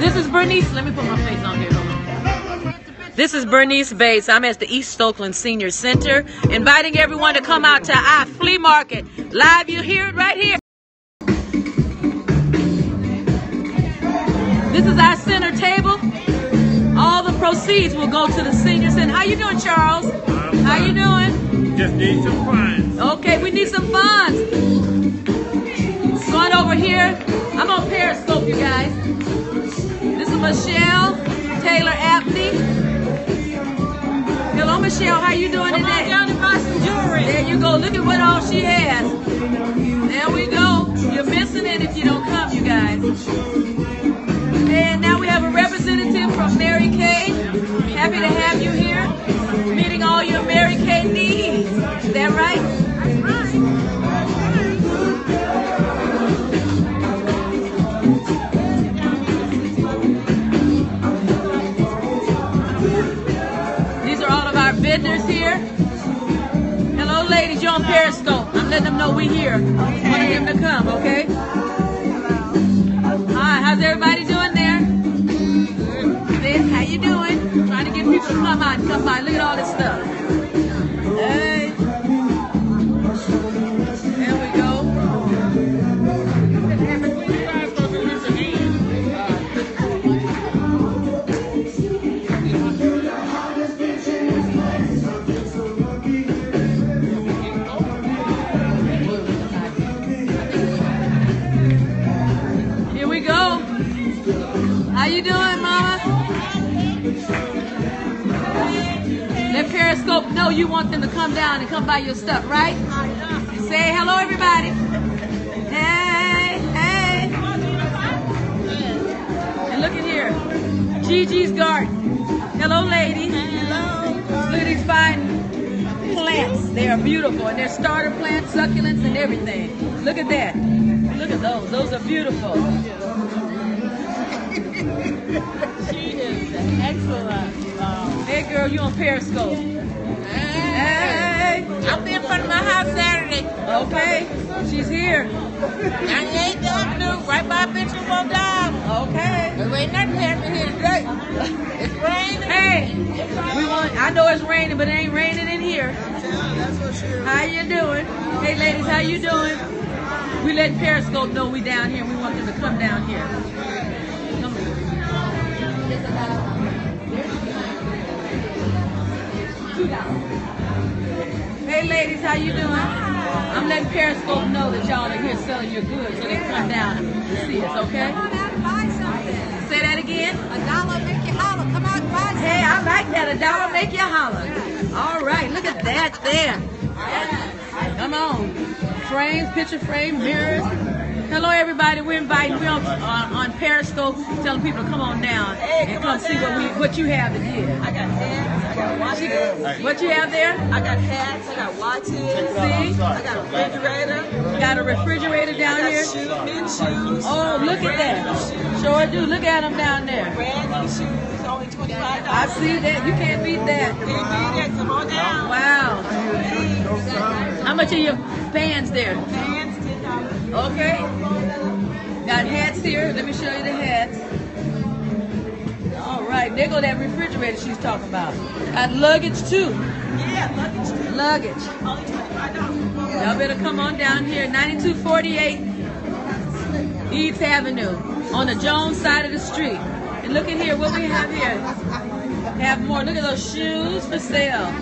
This is Bernice. Let me put my face on here. This is Bernice Bates. I'm at the East Oakland Senior Center, inviting everyone to come out to our flea market. Live, you hear it right here. This is our center table. All the proceeds will go to the senior center. How you doing, Charles? How you doing? Just need some funds. Okay, we need some funds. Going over here. I'm on Periscope, you guys. This is Michelle Taylor Apney. Hello, Michelle. How you doing Come on today? down and buy some jewelry. There you go. Look at what all she has. There we go. You're missing it if you don't come, you guys. On Periscope. I'm letting them know we're here. Wanting them to come, okay? Hi, how's everybody doing there? Good. How you doing? Trying to get people to come out and come by. Look at all this stuff. Know you want them to come down and come buy your stuff, right? Say hello, everybody. Hey, hey. And look at here. Gigi's garden. Hello, ladies. Hello. Look at these fine plants. They are beautiful. And they're starter plants, succulents, and everything. Look at that. Look at those. Those are beautiful. She is excellent. Um, Hey, girl, you on Periscope. Hey. I'll be in front of my house Saturday. Okay. She's here. 98th Avenue, right by Benjamin Dive. Okay. There ain't nothing happening here today. It's raining. Hey, we want. I know it's raining, but it ain't raining in here. That's for sure. How you doing? Hey, ladies, how you doing? We let Periscope know we down here. We want them to come down here. Come Hey, ladies, how you doing? I'm letting Periscope know that y'all are here selling your goods, so they can come down to see us. Okay? Come on out and buy something. Say that again. A dollar make you holler. Come out and buy something. Hey, I like that. A dollar make you holler. All right, look at that there. Come on. Frames, picture frame, mirrors. Hello, everybody. We're inviting. We're on, on, on Periscope, telling people to come on down and come see what we what you have to give. I got I got watches. What you have there? I got hats, I got watches. See? I got a refrigerator. Got a refrigerator down here. shoes, shoes. Oh, look at that. Sure do. Look at them down there. Brand new shoes, only $25. I see that. You can't beat that. Can't beat that. Come on down. Wow. How much are your fans there? Pants, $10. Okay. Got hats here. Let me show you the hats. Right. There go that refrigerator she's talking about. Got luggage too. Yeah, luggage too. Luggage. Only $25. Y'all better come on down here. 9248 East Avenue on the Jones side of the street. And look at here. What we have here. We Have more. Look at those shoes for sale.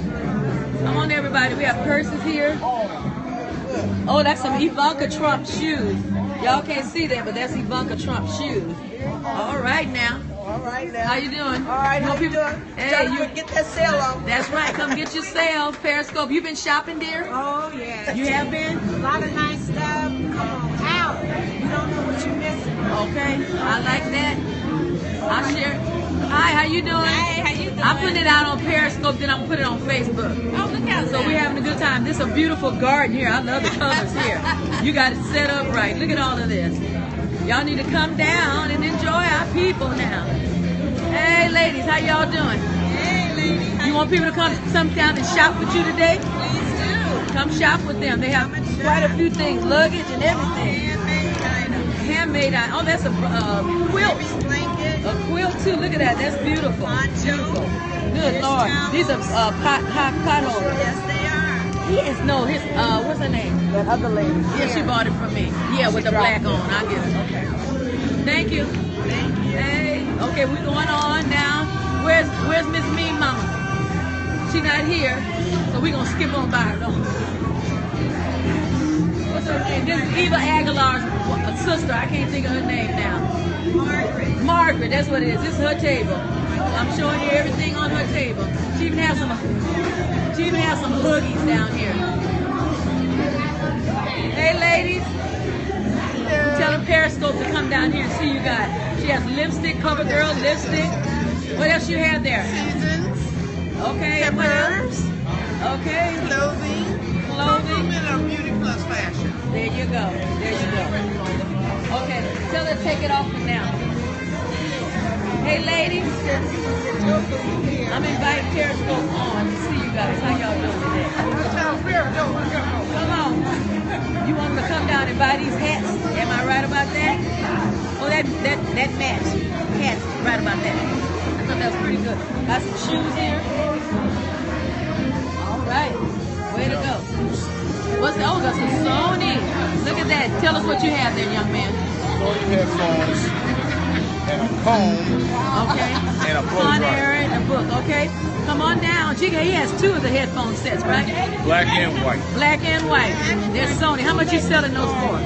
Come on, everybody. We have purses here. Oh, that's some Ivanka Trump shoes. Y'all can't see that, but that's Ivanka Trump shoes. All right now. All right now. How you doing? All right, how you doing? Hey, you. get that sale on. That's right. Come get your sale. Periscope. You been shopping, dear? Oh, yeah. You have been? A lot of nice stuff. Come on out. You don't know what you're missing. Okay, I like that. I'll share. Hi, how you doing? Hey, how you doing? I'm putting it out on Periscope, then I'm putting it on Facebook. Oh, look out So we're having a good time. This is a beautiful garden here. I love the colors here. You got it set up right. Look at all of this. Y'all need to come down and enjoy our people now. Hey, ladies, how y'all doing? Hey, lady. You want people to come come down and shop with you today? Please do. Come shop with them. They have quite a few things, luggage and everything. Handmade items. Handmade. item. Oh, that's a uh, quilt. A quilt too. Look at that. That's beautiful. Beautiful. Good Lord. These are uh, pot, hot pot holders. Yes, they are. Yes, no, his uh, what's her name? That other lady. Yeah, she bought it from me. Yeah, with the black on. I get it. Thank you. Thank you. Hey, okay, we're going on now. Where's Where's Miss Mean Mama? She not here, so we're gonna skip on by her. What's her name? This is Eva Aguilar's sister. I can't think of her name now. Margaret. Margaret, that's what it is. This is her table. I'm showing you everything on her table. She even has some. She even has some hoodies down here. Come down here and see you guys. She has lipstick, CoverGirl lipstick. What else you have there? Seasons. Okay. and what else? Peppers. Okay. Clothing. Clothing. Compliment of beauty plus fashion. There you go. There you go. Okay. Tell her to take it off for now. Hey, ladies. I'm inviting Periscope on to see you guys. How y'all doing today? Come on. You want to come down and buy these hats? Am I right about that? Oh, that that that match. Hats. Right about that. I thought that was pretty good. Got some shoes here. All right. Way to go. What's the, oh, got some Sony. Look at that. Tell us what you have there, young man. Sony headphones and a comb Okay. and a blow Con dryer. Air and a book. Okay. Come on down. Chica, he has two of the headphone sets, right? Black and white. Black and white. There's Sony. How much you selling those for?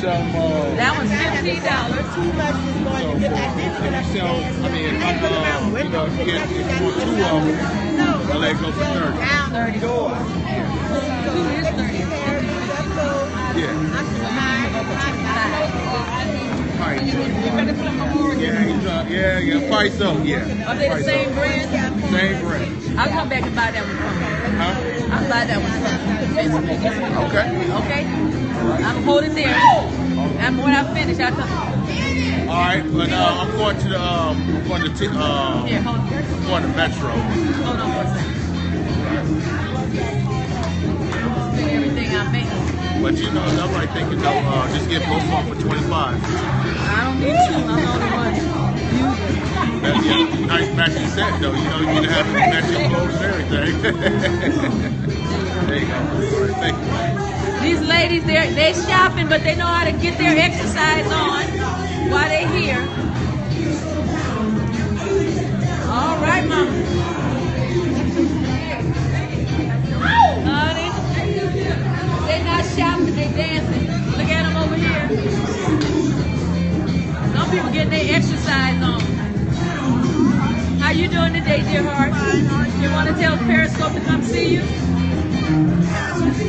Some, uh, That one's fifteen dollars. Too much is going to get that if you sell, I mean, if I, uh, you know, if you get, if you want two of them, No. I let it go for 30. Down. Thirty. Two is thirty. Yeah. Yeah, he's, uh, yeah, yeah, price up, yeah. Are they the Price same up. brand? Same brand. I'll come back and buy that one from you. Huh? I'll buy that one from you. Okay. Okay? I'm holding there. And when I finish, I'll come. All right, but uh, I'm going to the, um, I'm going to, t- uh, Here, hold, I'm going to Metro. hold on for a second. See everything I make. But you know, I'm like thinking, though, uh, just get both of them for 25. I don't need two. I'm the only one. You. That's yeah, nice matching set, though. You know, you can have matching clothes and everything. there you go. All right, thank you. These ladies, they're they shopping, but they know how to get their exercise on while they're here.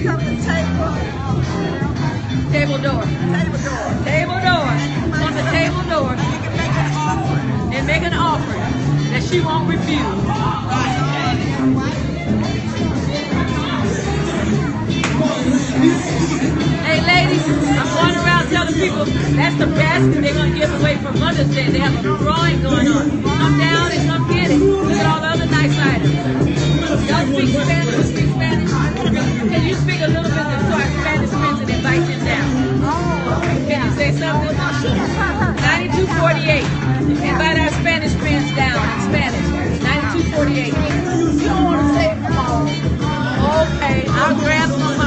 Table Table door. Table door. Table door. On the table door. And make an offer that she won't refuse. Hey ladies, I'm going around telling people that's the basket they're gonna give away for Mother's Day. They have a drawing going on. Come down and come get it. Look at all the other nice items. Y'all speak Spanish? 9248. Invite our Spanish friends down in Spanish. 9248. You don't want to say come on. Okay, I'll grab on my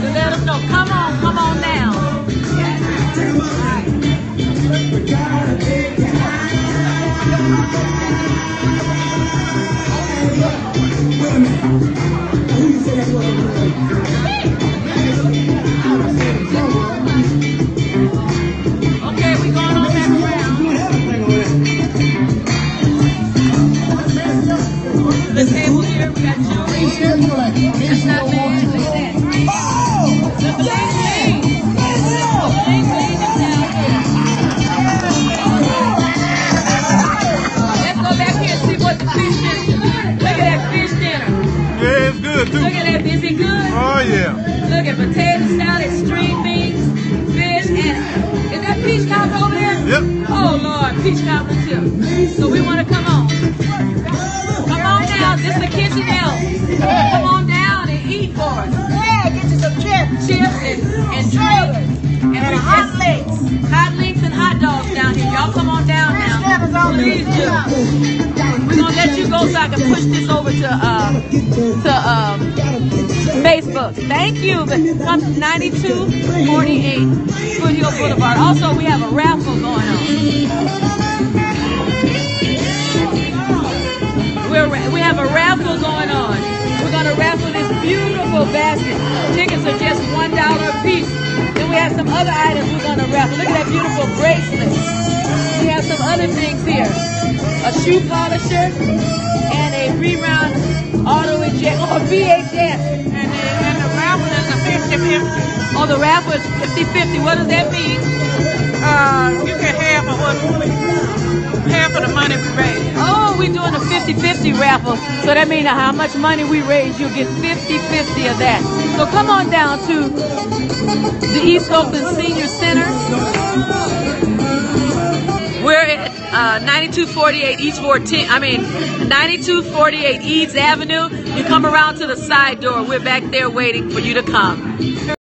to let them know. Come on, come on down. Okay, what the fish dinner. Look at that fish dinner. Yeah, it's good too. Look at that, is it good? Oh yeah. Look at potato salad, string beans, fish, and is that peach cobbler over there? Yep. Oh Lord, peach cobbler too. So we want to come on. Come on down, this is the kitchen now. Come on down and eat for us. Yeah, get you some chips. Chips and, and and hot legs. Hot legs is on Please the. We're gonna let you go so I can push this over to uh to um Facebook. Thank you. But Come 9248 Foothill Boulevard. Also, we have a raffle going on. We're, we have a raffle going on. We're gonna raffle this beautiful basket. Tickets are just one dollar a piece. Then we have some other items we're gonna raffle. Look at that beautiful bracelet. We have some other things here. A shoe polisher and a reround auto eject or VHS. And the, and the raffle is a 50-50. Oh, the raffle is 50-50. What does that mean? Uh, you get half of what half of the money we raise. Oh, we're doing a 50-50 raffle. So that means how much money we raise, you'll get 50-50 of that. So come on down to the East Oakland Senior Center. Uh, 9248 East 14, I mean 9248 Edes Avenue. You come around to the side door. We're back there waiting for you to come.